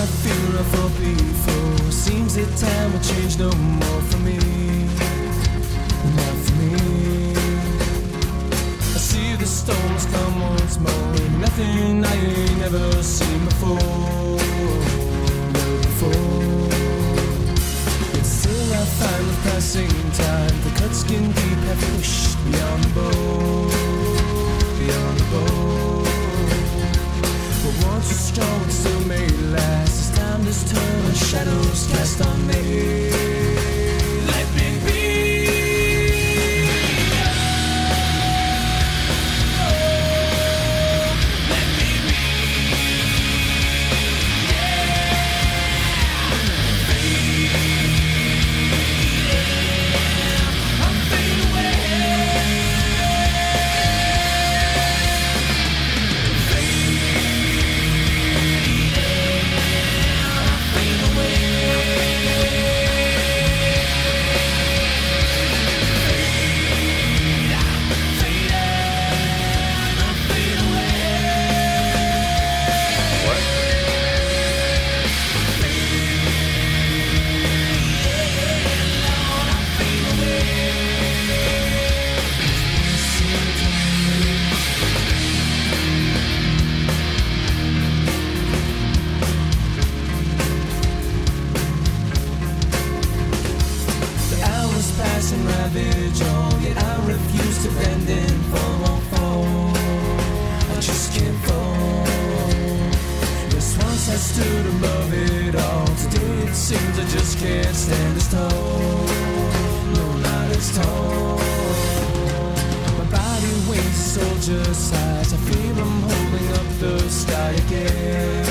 I fear I fall. Before Seems that time will change no more for me. Not for me. I see the storms come once more. Nothing I ain't never seen before. No before. But still I find with passing time. The cut skin deep have pushed beyond the bone shadows cast on me. Stood above it all. Today it seems I just can't stand as tall. No, not. My body weighs a soldier's size. I feel I'm holding up the sky again.